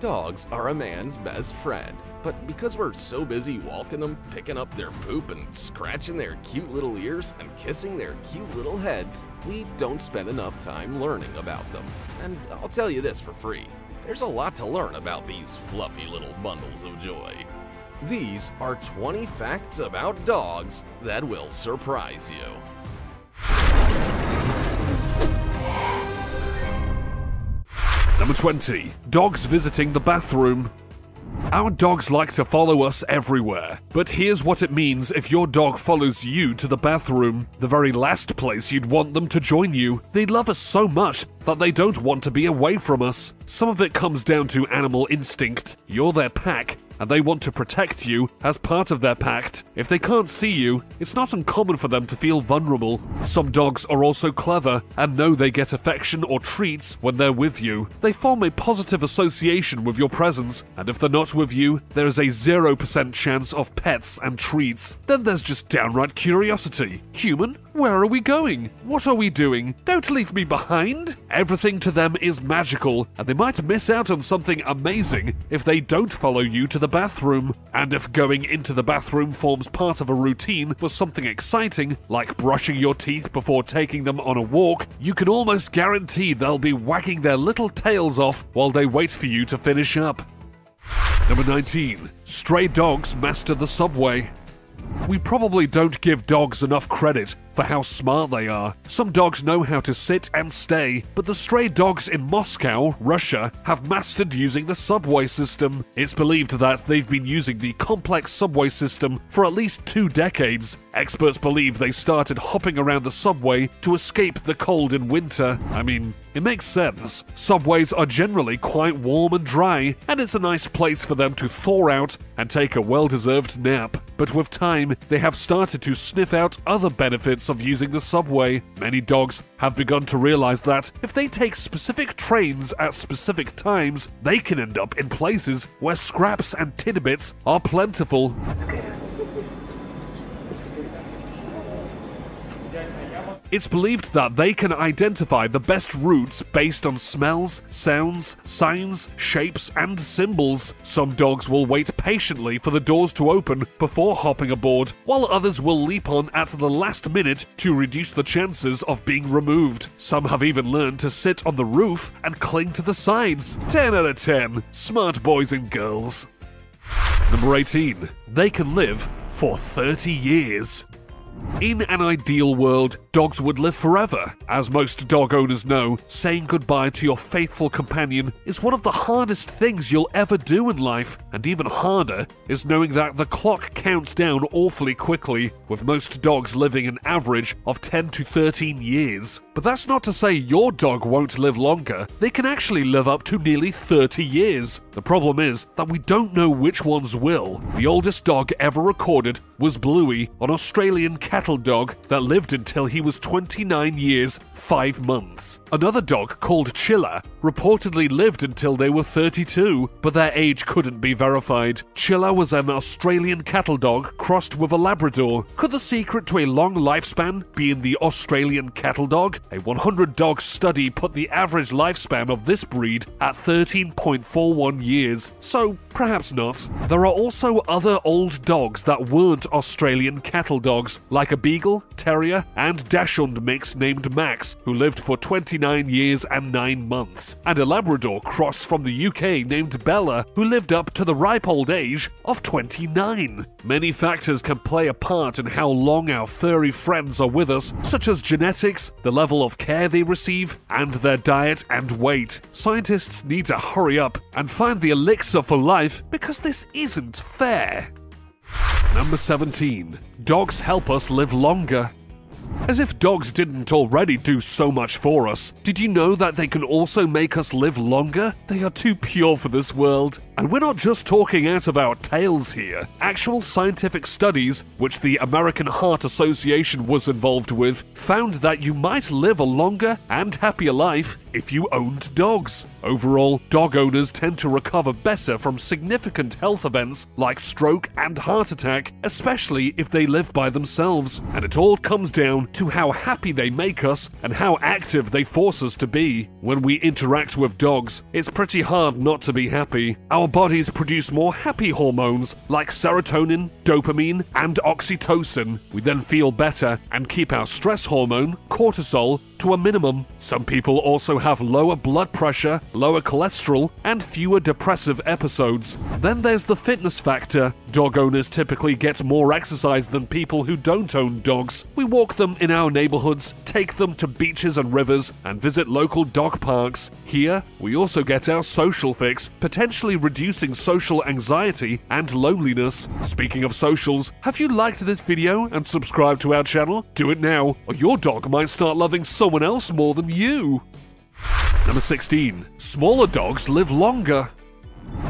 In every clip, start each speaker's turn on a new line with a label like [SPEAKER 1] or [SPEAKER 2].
[SPEAKER 1] Dogs are a man's best friend, but because we're so busy walking them, picking up their poop, and scratching their cute little ears, and kissing their cute little heads, we don't spend enough time learning about them. And I'll tell you this for free there's a lot to learn about these fluffy little bundles of joy. These are 20 facts about dogs that will surprise you.
[SPEAKER 2] Number 20. Dogs visiting the bathroom. Our dogs like to follow us everywhere, but here's what it means if your dog follows you to the bathroom, the very last place you'd want them to join you. They love us so much that they don't want to be away from us. Some of it comes down to animal instinct. You're their pack, and they want to protect you as part of their pact. If they can't see you, it's not uncommon for them to feel vulnerable. Some dogs are also clever and know they get affection or treats when they're with you. They form a positive association with your presence, and if they're not with you, there is a 0% chance of pets and treats. Then there's just downright curiosity. Human, where are we going? What are we doing? Don't leave me behind. Everything to them is magical, and they might miss out on something amazing if they don't follow you to the bathroom. And if going into the bathroom forms part of a routine for something exciting, like brushing your teeth before taking them on a walk, you can almost guarantee they'll be wagging their little tails off while they wait for you to finish up. Number 19. Stray dogs master the subway. We probably don't give dogs enough credit for how smart they are. Some dogs know how to sit and stay, but the stray dogs in Moscow, Russia, have mastered using the subway system. It's believed that they've been using the complex subway system for at least two decades. Experts believe they started hopping around the subway to escape the cold in winter. I mean, it makes sense. Subways are generally quite warm and dry, and it's a nice place for them to thaw out and take a well deserved nap. But with time, they have started to sniff out other benefits of using the subway. Many dogs have begun to realize that if they take specific trains at specific times, they can end up in places where scraps and tidbits are plentiful. It's believed that they can identify the best routes based on smells, sounds, signs, shapes, and symbols. Some dogs will wait patiently for the doors to open before hopping aboard, while others will leap on at the last minute to reduce the chances of being removed. Some have even learned to sit on the roof and cling to the sides. 10 out of 10. Smart boys and girls. Number 18. They can live for 30 years. In an ideal world, dogs would live forever. As most dog owners know, saying goodbye to your faithful companion is one of the hardest things you'll ever do in life, and even harder is knowing that the clock counts down awfully quickly, with most dogs living an average of 10 to 13 years. But that's not to say your dog won't live longer, they can actually live up to nearly 30 years. The problem is that we don't know which ones will. The oldest dog ever recorded was Bluey, an Australian cattle dog that lived until he was 29 years, 5 months. Another dog called Chilla reportedly lived until they were 32, but their age couldn't be verified. Chilla was an Australian cattle dog crossed with a Labrador. Could the secret to a long lifespan be in the Australian cattle dog? A 100 dog study put the average lifespan of this breed at 13.41 years, so perhaps not. There are also other old dogs that weren't Australian cattle dogs, like a Beagle, Terrier, and Dachshund mix named Max, who lived for 29 years and 9 months, and a Labrador cross from the UK named Bella, who lived up to the ripe old age of 29. Many factors can play a part in how long our furry friends are with us, such as genetics, the level of care they receive, and their diet and weight. Scientists need to hurry up and find the elixir for life because this isn't fair. Number 17. Dogs help us live longer. As if dogs didn't already do so much for us, did you know that they can also make us live longer? They are too pure for this world. And we're not just talking out of our tails here. Actual scientific studies, which the American Heart Association was involved with, found that you might live a longer and happier life if you owned dogs. Overall, dog owners tend to recover better from significant health events like stroke and heart attack, especially if they live by themselves. And it all comes down to how happy they make us and how active they force us to be. When we interact with dogs, it's pretty hard not to be happy. Our bodies produce more happy hormones like serotonin, dopamine, and oxytocin. We then feel better and keep our stress hormone, cortisol, to a minimum. Some people also have lower blood pressure, lower cholesterol, and fewer depressive episodes. Then there's the fitness factor. Dog owners typically get more exercise than people who don't own dogs. We walk them in our neighborhoods, take them to beaches and rivers, and visit local dog parks. Here, we also get our social fix, potentially reducing social anxiety and loneliness. Speaking of socials, have you liked this video and subscribed to our channel? Do it now, or your dog might start loving someone else more than you. Number 16. Smaller dogs live longer.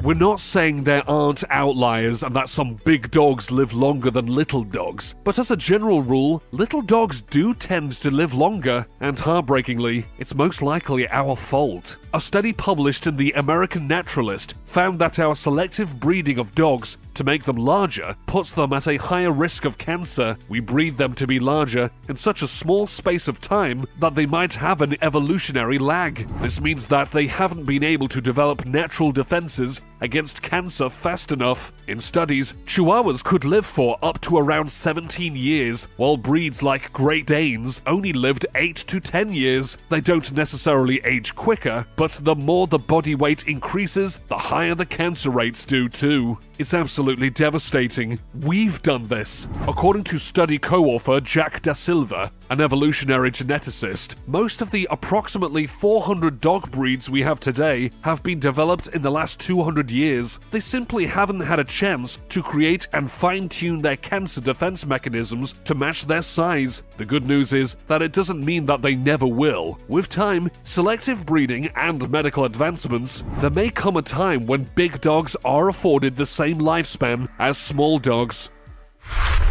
[SPEAKER 2] We're not saying there aren't outliers and that some big dogs live longer than little dogs, but as a general rule, little dogs do tend to live longer, and heartbreakingly, it's most likely our fault. A study published in the American Naturalist found that our selective breeding of dogs to make them larger puts them at a higher risk of cancer. We breed them to be larger in such a small space of time that they might have an evolutionary lag. This means that they haven't been able to develop natural defenses against cancer fast enough. In studies, Chihuahuas could live for up to around 17 years, while breeds like Great Danes only lived 8 to 10 years. They don't necessarily age quicker, but the more the body weight increases, the higher the cancer rates do too. It's absolutely devastating. We've done this. According to study co author Jack Da Silva, an evolutionary geneticist, most of the approximately 400 dog breeds we have today have been developed in the last 200 years. They simply haven't had a chance to create and fine tune their cancer defense mechanisms to match their size. The good news is that it doesn't mean that they never will. With time, selective breeding, and medical advancements, there may come a time when big dogs are afforded the same lifespan as small dogs.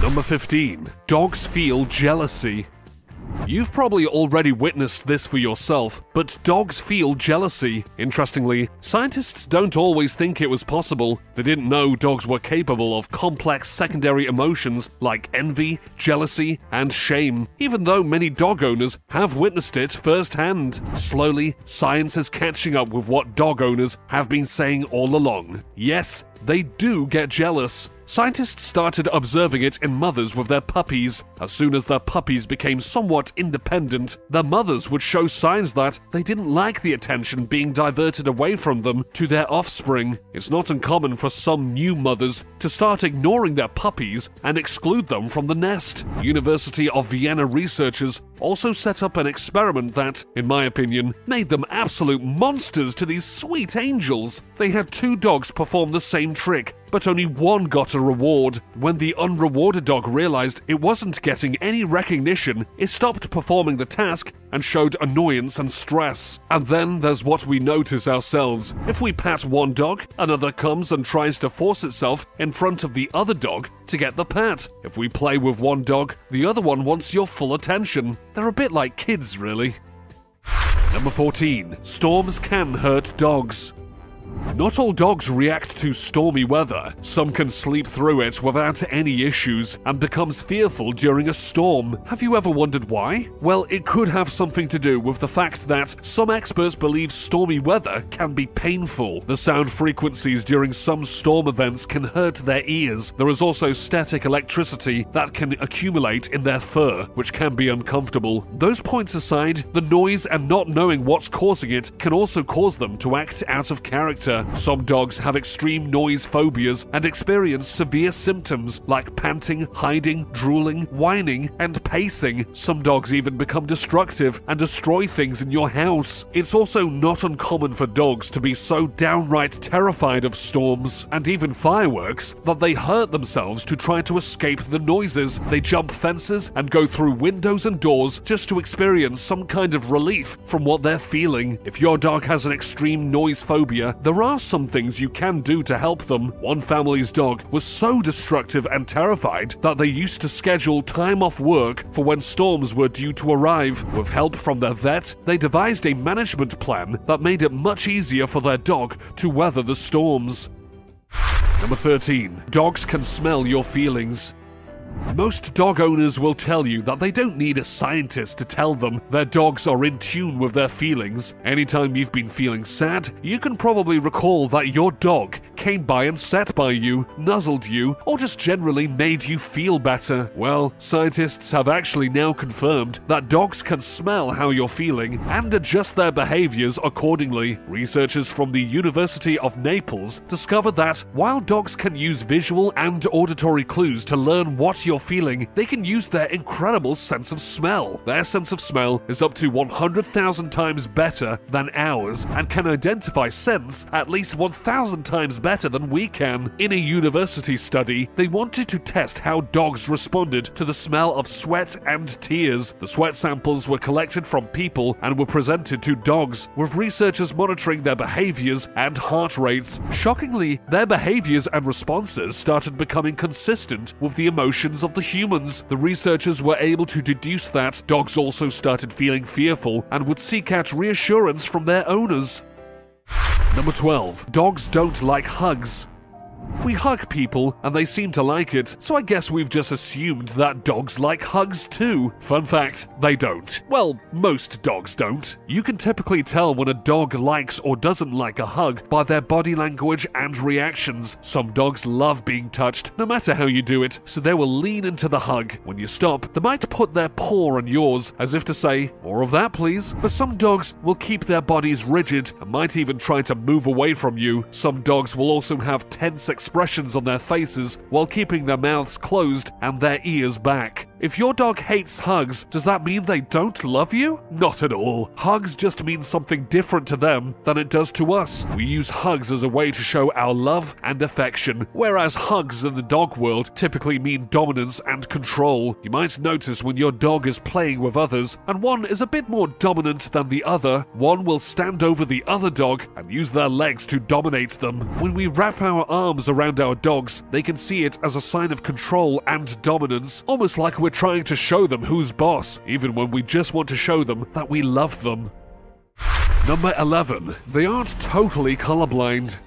[SPEAKER 2] Number 15. Dogs feel jealousy. You've probably already witnessed this for yourself, but dogs feel jealousy. Interestingly, scientists don't always think it was possible. They didn't know dogs were capable of complex secondary emotions like envy, jealousy, and shame, even though many dog owners have witnessed it firsthand. Slowly, science is catching up with what dog owners have been saying all along. Yes, they do get jealous. Scientists started observing it in mothers with their puppies. As soon as their puppies became somewhat independent, their mothers would show signs that they didn't like the attention being diverted away from them to their offspring. It's not uncommon for some new mothers to start ignoring their puppies and exclude them from the nest. University of Vienna researchers also set up an experiment that, in my opinion, made them absolute monsters to these sweet angels. They had two dogs perform the same trick, but only one got a reward. When the unrewarded dog realized it wasn't getting any recognition, it stopped performing the task and showed annoyance and stress. And then there's what we notice ourselves. If we pat one dog, another comes and tries to force itself in front of the other dog to get the pat. If we play with one dog, the other one wants your full attention. They're a bit like kids, really. Number 14. Storms can hurt dogs. Not all dogs react to stormy weather. Some can sleep through it without any issues and becomes fearful during a storm. Have you ever wondered why? Well, it could have something to do with the fact that some experts believe stormy weather can be painful. The sound frequencies during some storm events can hurt their ears. There is also static electricity that can accumulate in their fur, which can be uncomfortable. Those points aside, the noise and not knowing what's causing it can also cause them to act out of character character. Some dogs have extreme noise phobias and experience severe symptoms like panting, hiding, drooling, whining, and pacing. Some dogs even become destructive and destroy things in your house. It's also not uncommon for dogs to be so downright terrified of storms and even fireworks that they hurt themselves to try to escape the noises. They jump fences and go through windows and doors just to experience some kind of relief from what they're feeling. If your dog has an extreme noise phobia, there are some things you can do to help them. One family's dog was so destructive and terrified that they used to schedule time off work for when storms were due to arrive. With help from their vet, they devised a management plan that made it much easier for their dog to weather the storms. Number 13. Dogs can smell your feelings. Most dog owners will tell you that they don't need a scientist to tell them their dogs are in tune with their feelings. Anytime you've been feeling sad, you can probably recall that your dog came by and sat by you, nuzzled you, or just generally made you feel better. Well, scientists have actually now confirmed that dogs can smell how you're feeling and adjust their behaviors accordingly. Researchers from the University of Naples discovered that while dogs can use visual and auditory clues to learn what you're feeling, they can use their incredible sense of smell. Their sense of smell is up to 100,000 times better than ours and can identify scents at least 1,000 times better than we can. In a university study, they wanted to test how dogs responded to the smell of sweat and tears. The sweat samples were collected from people and were presented to dogs, with researchers monitoring their behaviors and heart rates. Shockingly, their behaviors and responses started becoming consistent with the of the humans. The researchers were able to deduce that dogs also started feeling fearful and would seek out reassurance from their owners. Number 12. Dogs don't like hugs. We hug people, and they seem to like it, so I guess we've just assumed that dogs like hugs too. Fun fact, they don't. Well, most dogs don't. You can typically tell when a dog likes or doesn't like a hug by their body language and reactions. Some dogs love being touched, no matter how you do it, so they will lean into the hug. When you stop, they might put their paw on yours, as if to say, more of that please. But some dogs will keep their bodies rigid and might even try to move away from you. Some dogs will also have tense expressions on their faces while keeping their mouths closed and their ears back. If your dog hates hugs, does that mean they don't love you? Not at all. Hugs just mean something different to them than it does to us. We use hugs as a way to show our love and affection, whereas hugs in the dog world typically mean dominance and control. You might notice when your dog is playing with others, and one is a bit more dominant than the other, one will stand over the other dog and use their legs to dominate them. When we wrap our arms around our dogs, they can see it as a sign of control and dominance, almost like we're trying to show them who's boss, even when we just want to show them that we love them. Number 11. They aren't totally colorblind.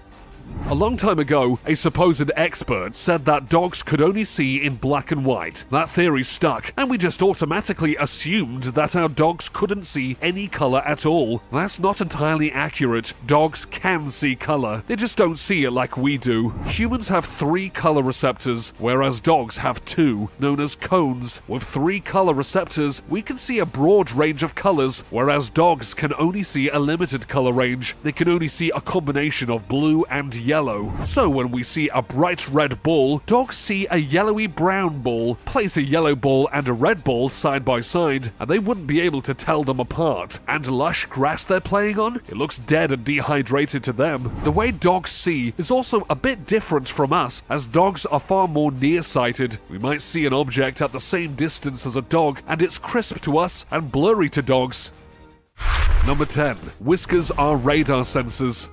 [SPEAKER 2] A long time ago, a supposed expert said that dogs could only see in black and white. That theory stuck, and we just automatically assumed that our dogs couldn't see any color at all. That's not entirely accurate. Dogs can see color, they just don't see it like we do. Humans have three color receptors, whereas dogs have two, known as cones. With three color receptors, we can see a broad range of colors, whereas dogs can only see a limited color range. They can only see a combination of blue and yellow. So when we see a bright red ball, dogs see a yellowy brown ball. Place a yellow ball and a red ball side by side, and they wouldn't be able to tell them apart. And lush grass they're playing on? It looks dead and dehydrated to them. The way dogs see is also a bit different from us, as dogs are far more nearsighted. We might see an object at the same distance as a dog, and it's crisp to us and blurry to dogs. Number 10. Whiskers are radar sensors.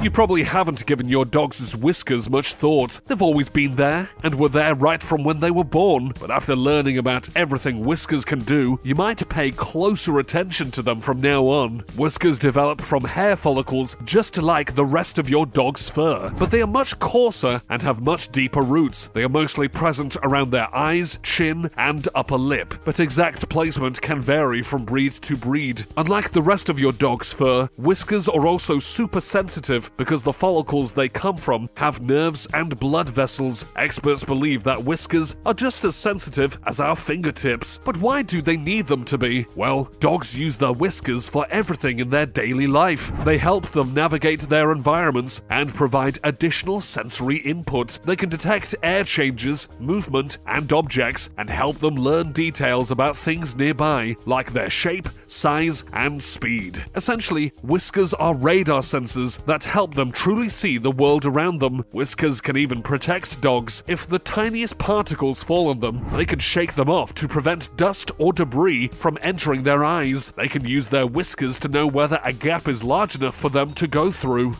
[SPEAKER 2] You probably haven't given your dog's whiskers much thought. They've always been there, and were there right from when they were born. But after learning about everything whiskers can do, you might pay closer attention to them from now on. Whiskers develop from hair follicles just like the rest of your dog's fur, but they are much coarser and have much deeper roots. They are mostly present around their eyes, chin, and upper lip, but exact placement can vary from breed to breed. Unlike the rest of your dog's fur, whiskers are also super sensitive because the follicles they come from have nerves and blood vessels. Experts believe that whiskers are just as sensitive as our fingertips. But why do they need them to be? Well, dogs use their whiskers for everything in their daily life. They help them navigate their environments and provide additional sensory input. They can detect air changes, movement, and objects and help them learn details about things nearby, like their shape, size, and speed. Essentially, whiskers are radar sensors that help them truly see the world around them. Whiskers can even protect dogs. If the tiniest particles fall on them, they can shake them off to prevent dust or debris from entering their eyes. They can use their whiskers to know whether a gap is large enough for them to go through.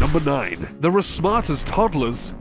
[SPEAKER 2] Number 9. They're as smart as toddlers.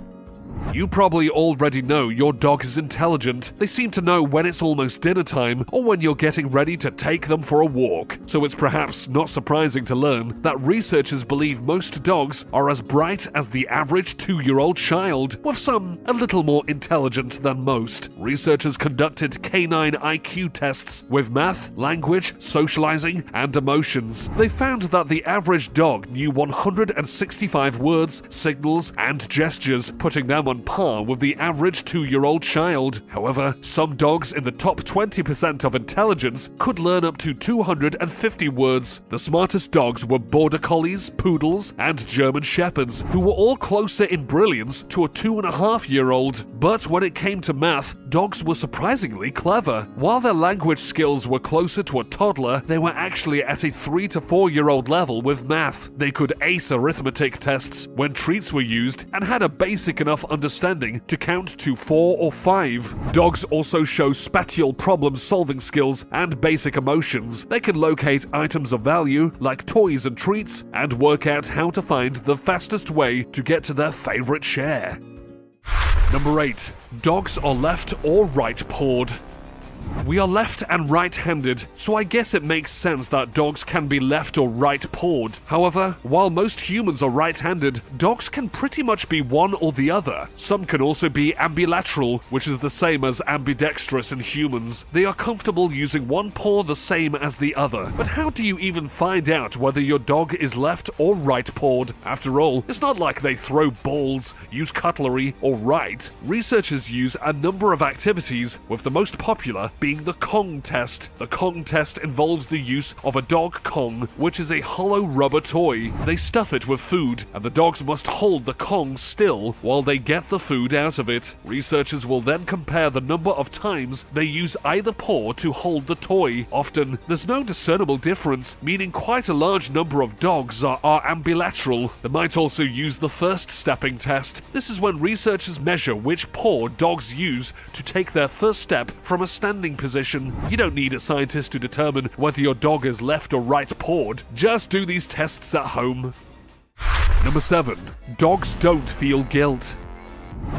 [SPEAKER 2] You probably already know your dog is intelligent. They seem to know when it's almost dinner time or when you're getting ready to take them for a walk. So it's perhaps not surprising to learn that researchers believe most dogs are as bright as the average two year old child, with some a little more intelligent than most. Researchers conducted canine IQ tests with math, language, socializing, and emotions. They found that the average dog knew 165 words, signals, and gestures, putting them on par with the average two year old child. However, some dogs in the top 20% of intelligence could learn up to 250 words. The smartest dogs were Border Collies, Poodles, and German Shepherds, who were all closer in brilliance to a two and a half year old. But when it came to math, dogs were surprisingly clever. While their language skills were closer to a toddler, they were actually at a three to four year old level with math. They could ace arithmetic tests when treats were used and had a basic enough understanding to count to four or five. Dogs also show spatial problem solving skills and basic emotions. They can locate items of value, like toys and treats, and work out how to find the fastest way to get to their favorite share. Number 8. Dogs are left or right pawed. We are left and right handed, so I guess it makes sense that dogs can be left or right pawed. However, while most humans are right handed, dogs can pretty much be one or the other. Some can also be ambilateral, which is the same as ambidextrous in humans. They are comfortable using one paw the same as the other. But how do you even find out whether your dog is left or right pawed? After all, it's not like they throw balls, use cutlery, or write. Researchers use a number of activities, with the most popular being the Kong test. The Kong test involves the use of a dog Kong, which is a hollow rubber toy. They stuff it with food, and the dogs must hold the Kong still while they get the food out of it. Researchers will then compare the number of times they use either paw to hold the toy. Often, there's no discernible difference, meaning quite a large number of dogs are, are ambilateral. They might also use the first stepping test. This is when researchers measure which paw dogs use to take their first step from a standing position. You don't need a scientist to determine whether your dog is left or right pawed. Just do these tests at home. Number 7. Dogs don't feel guilt.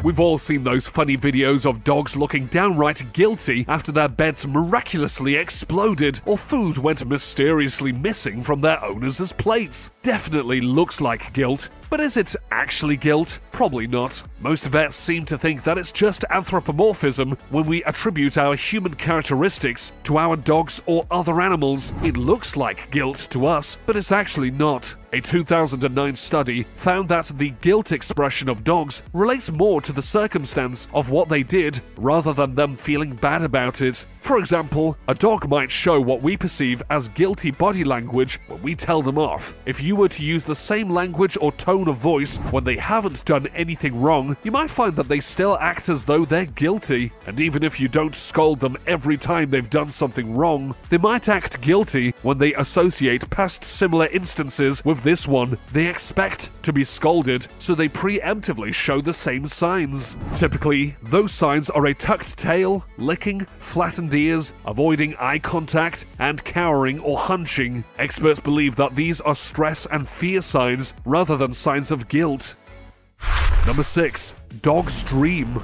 [SPEAKER 2] We've all seen those funny videos of dogs looking downright guilty after their beds miraculously exploded or food went mysteriously missing from their owners' plates. Definitely looks like guilt, but is it actually guilt? Probably not. Most vets seem to think that it's just anthropomorphism when we attribute our human characteristics to our dogs or other animals. It looks like guilt to us, but it's actually not. A 2009 study found that the guilt expression of dogs relates more to the circumstance of what they did rather than them feeling bad about it. For example, a dog might show what we perceive as guilty body language when we tell them off. If you were to use the same language or tone of voice when they haven't done anything wrong, you might find that they still act as though they're guilty. And even if you don't scold them every time they've done something wrong, they might act guilty when they associate past similar instances with this one. They expect to be scolded, so they preemptively show the same signs. Typically, those signs are a tucked tail, licking, flattened ears, avoiding eye contact, and cowering or hunching. Experts believe that these are stress and fear signs rather than signs of guilt. Number 6. Dogs dream.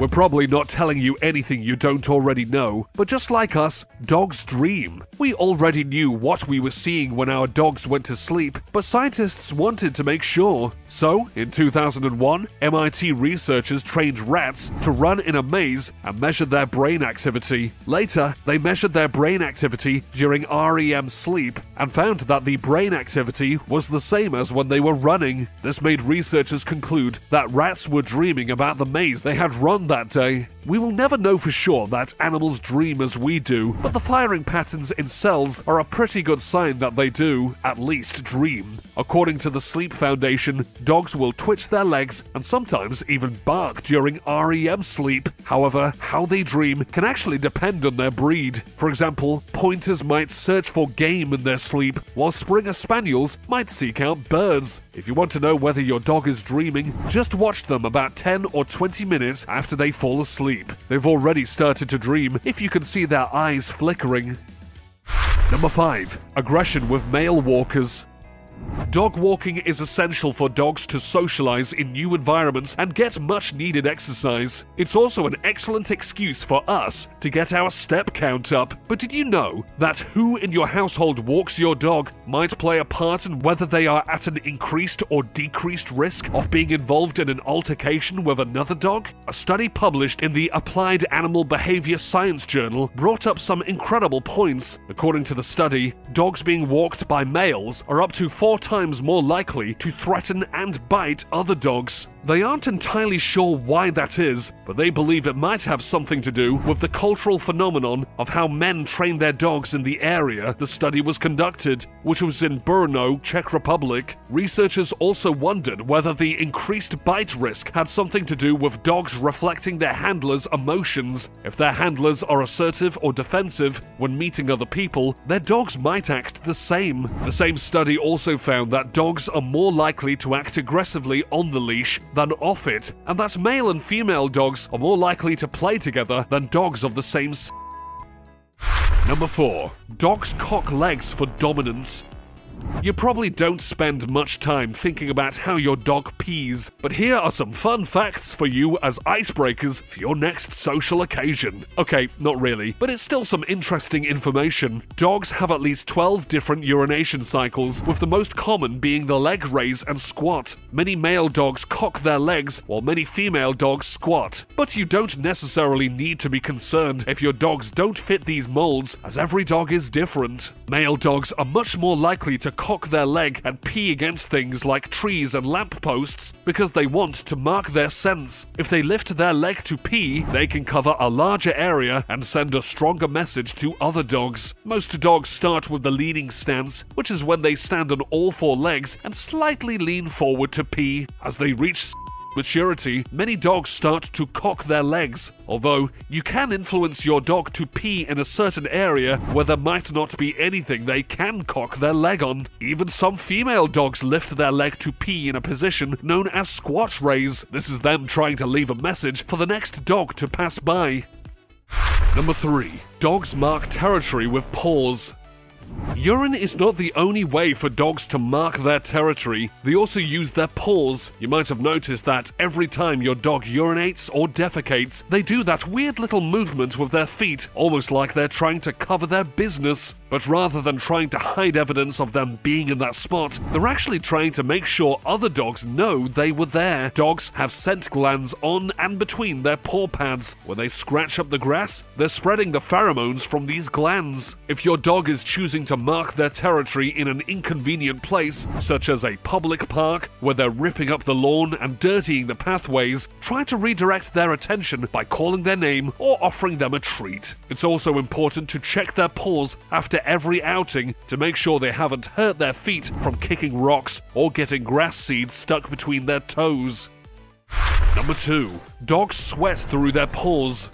[SPEAKER 2] We're probably not telling you anything you don't already know, but just like us, dogs dream. We already knew what we were seeing when our dogs went to sleep, but scientists wanted to make sure. So, in 2001, MIT researchers trained rats to run in a maze and measured their brain activity. Later, they measured their brain activity during REM sleep and found that the brain activity was the same as when they were running. This made researchers conclude that rats were dreaming about the maze they had run that day. We will never know for sure that animals dream as we do, but the firing patterns in cells are a pretty good sign that they do, at least, dream. According to the Sleep Foundation, dogs will twitch their legs and sometimes even bark during REM sleep. However, how they dream can actually depend on their breed. For example, pointers might search for game in their sleep, while Springer Spaniels might seek out birds. If you want to know whether your dog is dreaming, just watch them about 10 or 20 minutes after they fall asleep. They've already started to dream if you can see their eyes flickering. Number 5. Aggression with male walkers. Dog walking is essential for dogs to socialize in new environments and get much needed exercise. It's also an excellent excuse for us to get our step count up. But did you know that who in your household walks your dog might play a part in whether they are at an increased or decreased risk of being involved in an altercation with another dog? A study published in the Applied Animal Behavior Science Journal brought up some incredible points. According to the study, dogs being walked by males are up to four times more likely to threaten and bite other dogs. They aren't entirely sure why that is, but they believe it might have something to do with the cultural phenomenon of how men train their dogs in the area the study was conducted, which was in Brno, Czech Republic. Researchers also wondered whether the increased bite risk had something to do with dogs reflecting their handlers' emotions. If their handlers are assertive or defensive when meeting other people, their dogs might act the same. The same study also found that dogs are more likely to act aggressively on the leash than off it, and that male and female dogs are more likely to play together than dogs of the same Number 4. Dogs cock legs for dominance. You probably don't spend much time thinking about how your dog pees, but here are some fun facts for you as icebreakers for your next social occasion. Okay, not really, but it's still some interesting information. Dogs have at least 12 different urination cycles, with the most common being the leg raise and squat. Many male dogs cock their legs, while many female dogs squat. But you don't necessarily need to be concerned if your dogs don't fit these molds, as every dog is different. Male dogs are much more likely to cock their leg and pee against things like trees and lampposts because they want to mark their scents. If they lift their leg to pee, they can cover a larger area and send a stronger message to other dogs. Most dogs start with the leaning stance, which is when they stand on all four legs and slightly lean forward to pee. As they reach maturity, many dogs start to cock their legs. Although, you can influence your dog to pee in a certain area where there might not be anything they can cock their leg on. Even some female dogs lift their leg to pee in a position known as squat raise. This is them trying to leave a message for the next dog to pass by. Number 3. Dogs mark territory with paws. Urine is not the only way for dogs to mark their territory. They also use their paws. You might have noticed that every time your dog urinates or defecates, they do that weird little movement with their feet, almost like they're trying to cover their business. But rather than trying to hide evidence of them being in that spot, they're actually trying to make sure other dogs know they were there. Dogs have scent glands on and between their paw pads. When they scratch up the grass, they're spreading the pheromones from these glands. If your dog is choosing to mark their territory in an inconvenient place, such as a public park where they're ripping up the lawn and dirtying the pathways, try to redirect their attention by calling their name or offering them a treat. It's also important to check their paws after every outing to make sure they haven't hurt their feet from kicking rocks or getting grass seeds stuck between their toes. Number 2. Dogs sweat through their paws.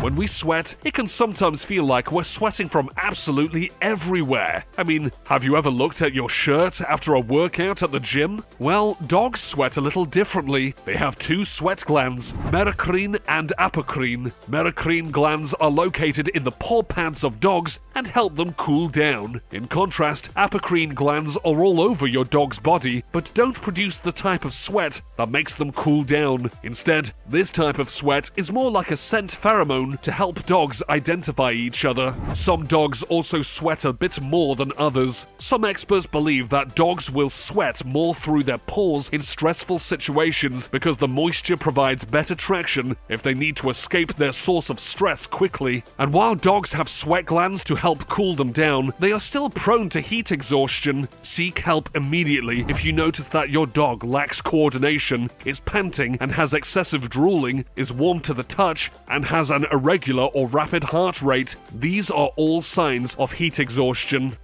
[SPEAKER 2] When we sweat, it can sometimes feel like we're sweating from absolutely everywhere. I mean, have you ever looked at your shirt after a workout at the gym? Well, dogs sweat a little differently. They have two sweat glands, merocrine and apocrine. Merocrine glands are located in the paw pads of dogs and help them cool down. In contrast, apocrine glands are all over your dog's body, but don't produce the type of sweat that makes them cool down. Instead, this type of sweat is more like a scent pheromone to help dogs identify each other. Some dogs also sweat a bit more than others. Some experts believe that dogs will sweat more through their paws in stressful situations because the moisture provides better traction if they need to escape their source of stress quickly. And while dogs have sweat glands to help cool them down, they are still prone to heat exhaustion. Seek help immediately if you notice that your dog lacks coordination, is panting and has excessive drooling, is warm to the touch, and has an irregular or rapid heart rate. These are all signs of heat exhaustion.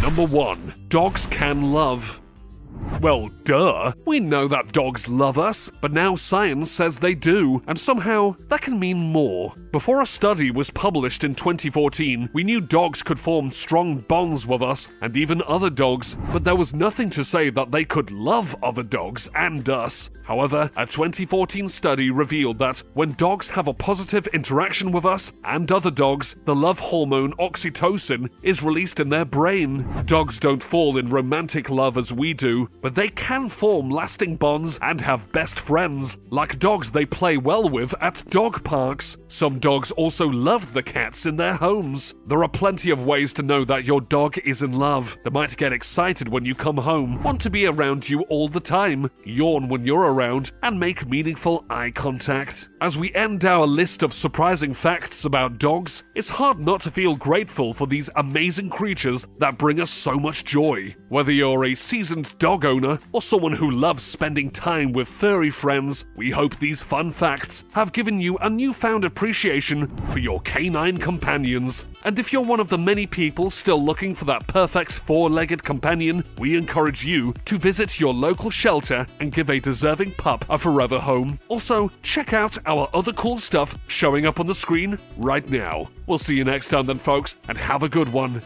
[SPEAKER 2] Number 1. Dogs can love. Well, duh. We know that dogs love us, but now science says they do, and somehow that can mean more. Before a study was published in 2014, we knew dogs could form strong bonds with us and even other dogs, but there was nothing to say that they could love other dogs and us. However, a 2014 study revealed that when dogs have a positive interaction with us and other dogs, the love hormone oxytocin is released in their brain. Dogs don't fall in romantic love as we do, but they can form lasting bonds and have best friends. Like dogs they play well with at dog parks. Some dogs also love the cats in their homes. There are plenty of ways to know that your dog is in love. They might get excited when you come home, want to be around you all the time, yawn when you're around, and make meaningful eye contact. As we end our list of surprising facts about dogs, it's hard not to feel grateful for these amazing creatures that bring us so much joy. Whether you're a seasoned dog owner or someone who loves spending time with furry friends, we hope these fun facts have given you a newfound appreciation for your canine companions. And if you're one of the many people still looking for that perfect four legged companion, we encourage you to visit your local shelter and give a deserving pup a forever home. Also, check out our other cool stuff showing up on the screen right now. We'll see you next time then, folks, and have a good one.